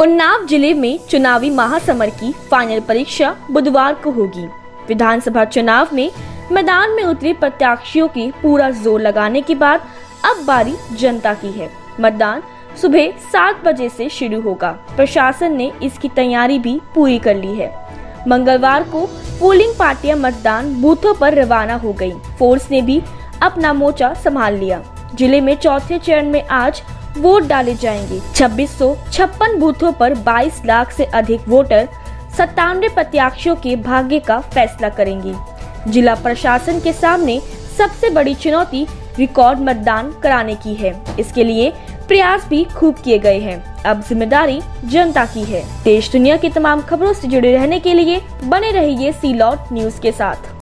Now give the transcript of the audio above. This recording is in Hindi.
उन्नाव ज़िले में चुनावी महासमर की फाइनल परीक्षा बुधवार को होगी। विधानसभा चुनाव में मैदान में उतरे प्रत्याशियों की पूरा ज़ोर लगाने के बाद अब बारी जनता की है। मतदान सुबह सात बजे से शुरू होगा। प्रशासन ने इसकी तैयारी भी पूरी कर ली है। मंगलवार को पोलिंग पार्टियाँ मतदान बूथों पर रवाना हो गई फोर्स ने भी अपना मोर्चा संभाल लिया। ज़िले में चौथे चरण में आज वोट डाले जाएँगे। छब्बीस बूथों पर 22 लाख से अधिक वोटर सत्तानवे प्रत्याशियों के भाग्य का फैसला करेंगे। जिला प्रशासन के सामने सबसे बड़ी चुनौती रिकॉर्ड मतदान कराने की है। इसके लिए प्रयास भी खूब किए गए हैं। अब ज़िम्मेदारी जनता की है। देश दुनिया की तमाम खबरों से जुड़े रहने के लिए बने रहिए सी लॉट न्यूज़ के साथ।